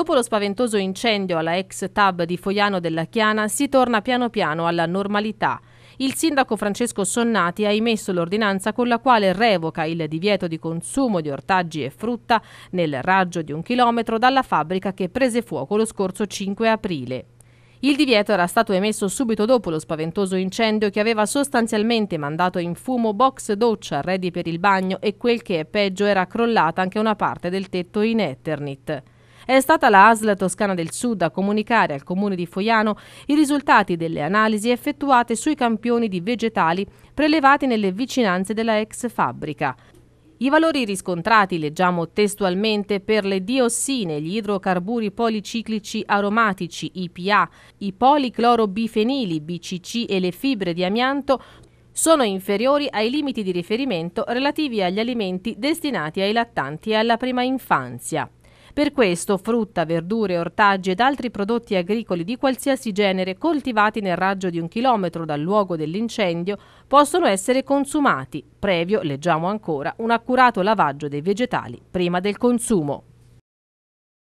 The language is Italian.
Dopo lo spaventoso incendio alla ex tab di Foiano della Chiana si torna piano piano alla normalità. Il sindaco Francesco Sonnati ha emesso l'ordinanza con la quale revoca il divieto di consumo di ortaggi e frutta nel raggio di un chilometro dalla fabbrica che prese fuoco lo scorso 5 aprile. Il divieto era stato emesso subito dopo lo spaventoso incendio che aveva sostanzialmente mandato in fumo box doccia, arredi per il bagno e quel che è peggio era crollata anche una parte del tetto in Eternit. È stata la ASL Toscana del Sud a comunicare al comune di Foiano i risultati delle analisi effettuate sui campioni di vegetali prelevati nelle vicinanze della ex fabbrica. I valori riscontrati, leggiamo testualmente, per le diossine, gli idrocarburi policiclici aromatici, IPA, i policlorobifenili, BCC e le fibre di amianto sono inferiori ai limiti di riferimento relativi agli alimenti destinati ai lattanti e alla prima infanzia. Per questo frutta, verdure, ortaggi ed altri prodotti agricoli di qualsiasi genere coltivati nel raggio di un chilometro dal luogo dell'incendio possono essere consumati, previo, leggiamo ancora, un accurato lavaggio dei vegetali prima del consumo.